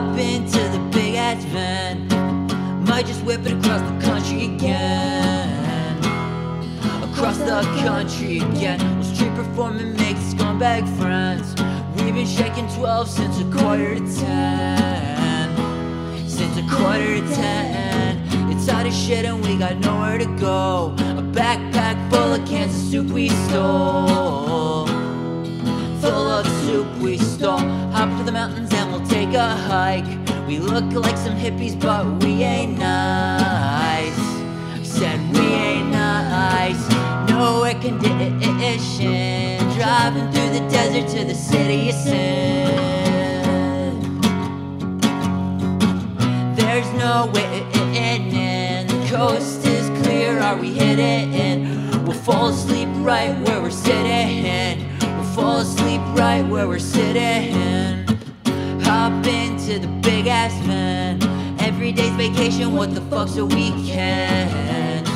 the big ass van. Might just whip it across the country again. Across the country again. We'll street perform and make scumbag friends. We've been shaking 12 since a quarter to 10. Since a quarter to 10. It's out of shit and we got nowhere to go. A backpack full of cans of soup we stole. Take a hike. We look like some hippies, but we ain't nice. Said we ain't nice. No air condition. Driving through the desert to the city of sin. There's no winning. The coast is clear. Are we hitting? We'll fall asleep right where we're sitting. We'll fall asleep right where we're sitting. Hop into the big ass van. Every day's vacation. What the fuck's a weekend?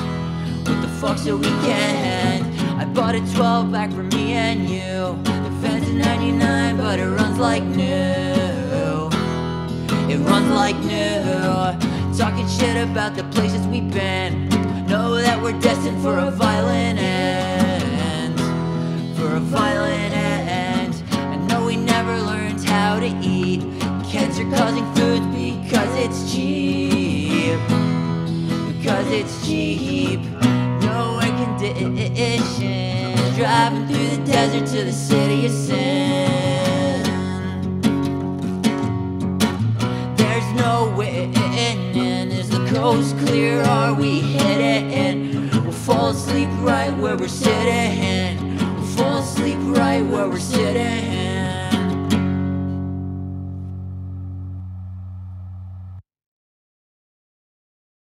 What the fuck's a weekend? I bought a 12 back for me and you. The van's a 99, but it runs like new. It runs like new. Talking shit about the places we've been. Know that we're destined for a violent end. For a violent to eat. Cancer causing foods because it's cheap. Because it's cheap. No air condition. Driving through the desert to the city of sin. There's no winning. Is the coast clear? Are we hitting? We'll fall asleep right where we're sitting. We'll fall asleep right where we're sitting.